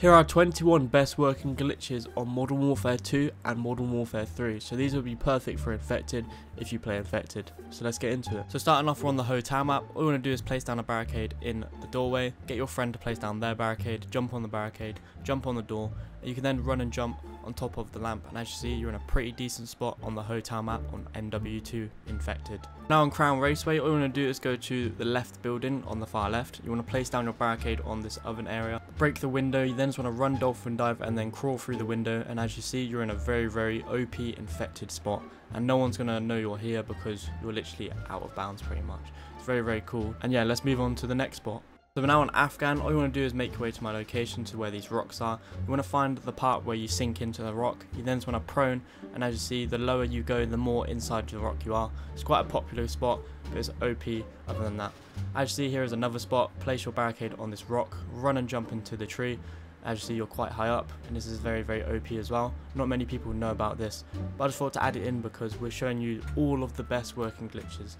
Here are 21 best working glitches on Modern Warfare 2 and Modern Warfare 3. So these will be perfect for Infected if you play Infected. So let's get into it. So starting off, we're on the hotel map. All you want to do is place down a barricade in the doorway. Get your friend to place down their barricade. Jump on the barricade. Jump on the door. You can then run and jump on top of the lamp and as you see you're in a pretty decent spot on the hotel map on MW2 infected. Now on Crown Raceway all you want to do is go to the left building on the far left. You want to place down your barricade on this oven area. Break the window you then just want to run dolphin dive and then crawl through the window and as you see you're in a very very OP infected spot and no one's going to know you're here because you're literally out of bounds pretty much. It's very very cool and yeah let's move on to the next spot. So we're now on Afghan, all you want to do is make your way to my location to where these rocks are. You want to find the part where you sink into the rock. You then want to prone, and as you see, the lower you go, the more inside the rock you are. It's quite a popular spot, but it's OP other than that. As you see, here is another spot. Place your barricade on this rock, run and jump into the tree. As you see, you're quite high up, and this is very, very OP as well. Not many people know about this, but I just thought to add it in because we're showing you all of the best working glitches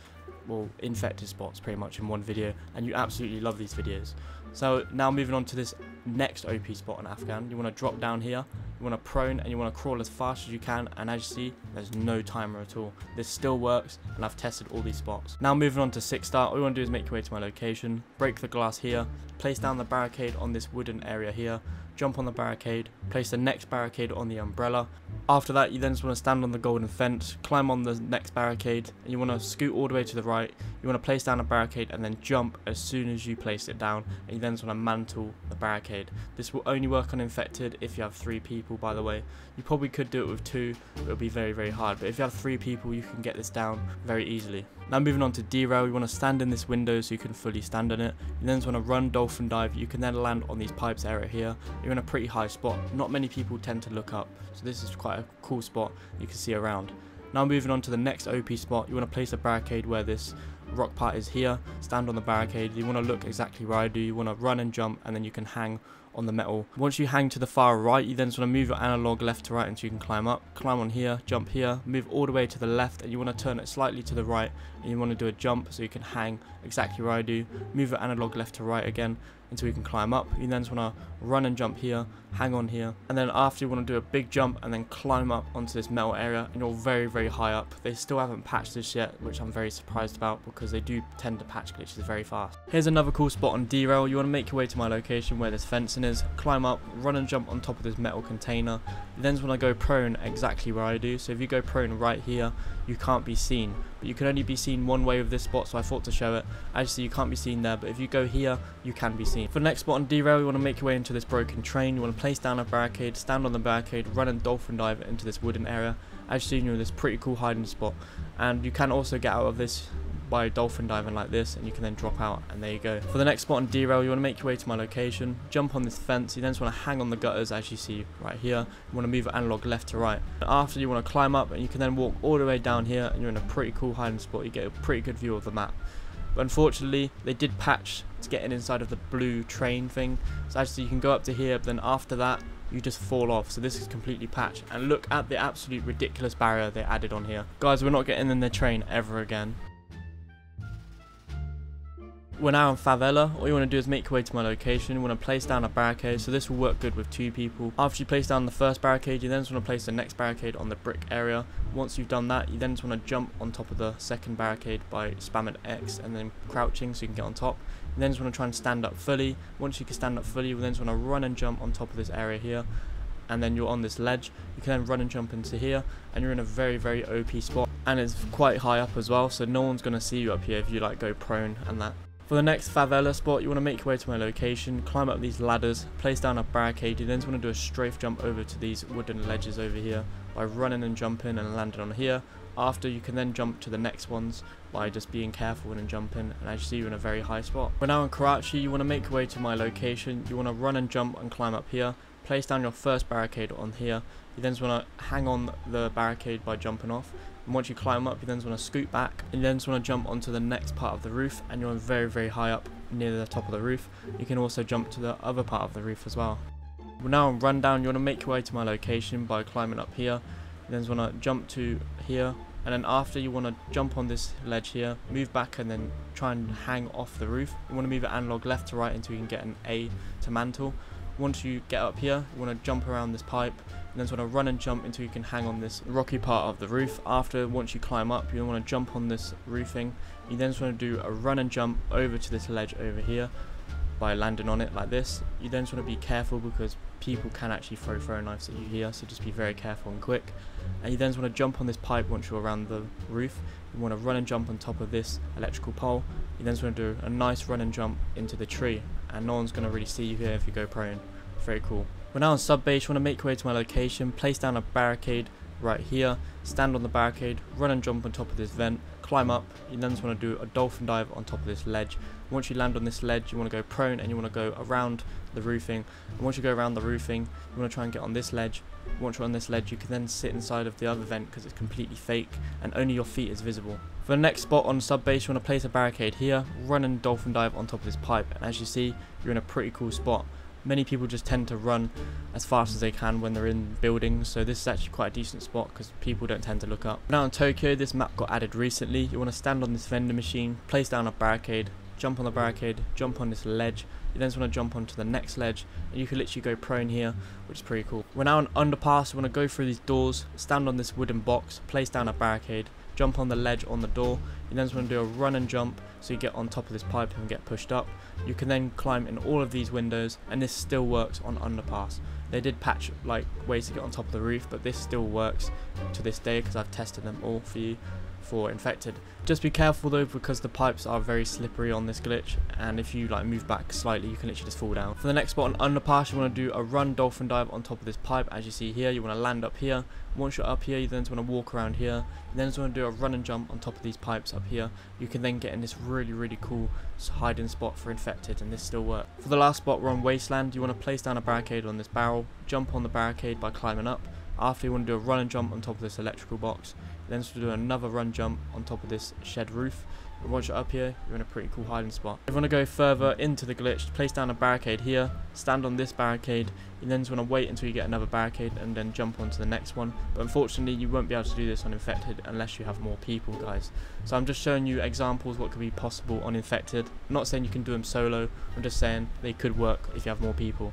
well, infected spots pretty much in one video, and you absolutely love these videos. So now moving on to this next OP spot on Afghan, you want to drop down here, you want to prone, and you want to crawl as fast as you can, and as you see, there's no timer at all. This still works, and I've tested all these spots. Now moving on to 6 star, all you want to do is make your way to my location, break the glass here, place down the barricade on this wooden area here, jump on the barricade, place the next barricade on the umbrella, after that, you then just want to stand on the golden fence, climb on the next barricade, and you want to scoot all the way to the right. You want to place down a barricade and then jump as soon as you place it down, and you then just want to mantle the barricade. This will only work on infected if you have three people, by the way. You probably could do it with two, but it'll be very, very hard. But if you have three people, you can get this down very easily. Now moving on to derail, you want to stand in this window so you can fully stand on it. You then just want to run dolphin dive, you can then land on these pipes area here. You're in a pretty high spot, not many people tend to look up, so this is quite a cool spot you can see around. Now moving on to the next OP spot, you want to place a barricade where this rock part is here, stand on the barricade, you want to look exactly where I do, you want to run and jump and then you can hang on the metal. Once you hang to the far right, you then just want to move your analog left to right until you can climb up. Climb on here, jump here, move all the way to the left and you want to turn it slightly to the right and you want to do a jump so you can hang exactly where I do. Move your analog left to right again until you can climb up. You then just want to run and jump here, hang on here, and then after you want to do a big jump and then climb up onto this metal area and you're very, very high up. They still haven't patched this yet, which I'm very surprised about because they do tend to patch glitches very fast. Here's another cool spot on derail. You want to make your way to my location where this fencing is, climb up, run and jump on top of this metal container. You then want to go prone exactly where I do. So if you go prone right here, you can't be seen. But you can only be seen one way of this spot, so I thought to show it. Actually, you can't be seen there, but if you go here, you can be seen. For the next spot on derail, you want to make your way into this broken train. You want to place down a barricade, stand on the barricade, run and dolphin dive into this wooden area. As you see, you're in this pretty cool hiding spot. And you can also get out of this by dolphin diving like this and you can then drop out and there you go. For the next spot on derail you want to make your way to my location, jump on this fence, you then just want to hang on the gutters as you see right here, you want to move analog left to right. After you want to climb up and you can then walk all the way down here and you're in a pretty cool hiding spot, you get a pretty good view of the map. But unfortunately they did patch to getting inside of the blue train thing, so actually you can go up to here but then after that you just fall off. So this is completely patched. And look at the absolute ridiculous barrier they added on here. Guys, we're not getting in the train ever again we're now in Favela. All you want to do is make your way to my location. You want to place down a barricade, so this will work good with two people. After you place down the first barricade, you then just want to place the next barricade on the brick area. Once you've done that, you then just want to jump on top of the second barricade by spamming X and then crouching so you can get on top. You then just want to try and stand up fully. Once you can stand up fully, you then just want to run and jump on top of this area here and then you're on this ledge you can then run and jump into here and you're in a very very OP spot and it's quite high up as well so no one's going to see you up here if you like go prone and that for the next favela spot, you want to make your way to my location, climb up these ladders, place down a barricade, you then want to do a strafe jump over to these wooden ledges over here by running and jumping and landing on here. After, you can then jump to the next ones by just being careful and jumping, and as you see, you're in a very high spot. We're now in Karachi, you want to make your way to my location, you want to run and jump and climb up here, place down your first barricade on here, you then want to hang on the barricade by jumping off, and once you climb up, you then want to scoot back. And you then want to jump onto the next part of the roof. And you're very, very high up near the top of the roof. You can also jump to the other part of the roof as well. Now on rundown, you want to make your way to my location by climbing up here. You then just want to jump to here. And then after you want to jump on this ledge here, move back and then try and hang off the roof. You want to move your analog left to right until you can get an A to mantle. Once you get up here, you want to jump around this pipe, and then sort of run and jump until you can hang on this rocky part of the roof. After, once you climb up, you want to jump on this roofing. You then just want to do a run and jump over to this ledge over here by landing on it like this. You then just want to be careful because people can actually throw throw knives at you here, so just be very careful and quick. And you then just want to jump on this pipe once you're around the roof. You want to run and jump on top of this electrical pole. You then just want to do a nice run and jump into the tree, and no one's going to really see you here if you go prone. Very cool. We're now on sub base. You want to make your way to my location, place down a barricade right here, stand on the barricade, run and jump on top of this vent, climb up. You then just want to do a dolphin dive on top of this ledge. Once you land on this ledge, you want to go prone and you want to go around the roofing. And once you go around the roofing, you want to try and get on this ledge. Once you're on this ledge, you can then sit inside of the other vent because it's completely fake and only your feet is visible. For the next spot on sub base, you want to place a barricade here, run and dolphin dive on top of this pipe. And as you see, you're in a pretty cool spot many people just tend to run as fast as they can when they're in buildings so this is actually quite a decent spot because people don't tend to look up. Now in Tokyo this map got added recently you want to stand on this vending machine, place down a barricade, jump on the barricade, jump on this ledge, you then just want to jump onto the next ledge, and you can literally go prone here, which is pretty cool. We're now on underpass, we want to go through these doors, stand on this wooden box, place down a barricade, jump on the ledge on the door, you then just want to do a run and jump, so you get on top of this pipe and get pushed up. You can then climb in all of these windows, and this still works on underpass. They did patch like ways to get on top of the roof, but this still works to this day because I've tested them all for you for infected. Just be careful though because the pipes are very slippery on this glitch and if you like move back slightly you can literally just fall down. For the next spot on underpass you want to do a run dolphin dive on top of this pipe as you see here. You want to land up here. Once you're up here you then just want to walk around here. You then just want to do a run and jump on top of these pipes up here. You can then get in this really really cool hiding spot for infected and this still works. For the last spot we're on wasteland you want to place down a barricade on this barrel. Jump on the barricade by climbing up. After you want to do a run and jump on top of this electrical box. Then to do another run jump on top of this shed roof. And once you're up here, you're in a pretty cool hiding spot. If you want to go further into the glitch, place down a barricade here, stand on this barricade, you then just want to wait until you get another barricade and then jump onto the next one. But unfortunately, you won't be able to do this on Infected unless you have more people, guys. So I'm just showing you examples what could be possible on Infected. I'm not saying you can do them solo, I'm just saying they could work if you have more people.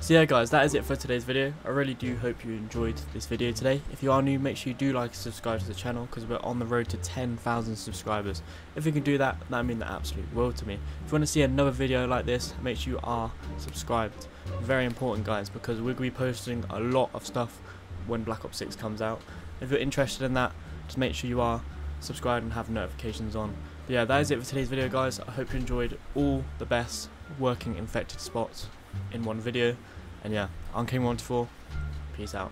So yeah guys, that is it for today's video. I really do hope you enjoyed this video today. If you are new, make sure you do like and subscribe to the channel because we're on the road to 10,000 subscribers. If you can do that, that would mean the absolute world to me. If you want to see another video like this, make sure you are subscribed. Very important guys because we're going to be posting a lot of stuff when Black Ops 6 comes out. If you're interested in that, just make sure you are subscribed and have notifications on. But yeah, that is it for today's video guys. I hope you enjoyed all the best working infected spots in one video. And yeah, I'm King124. Peace out.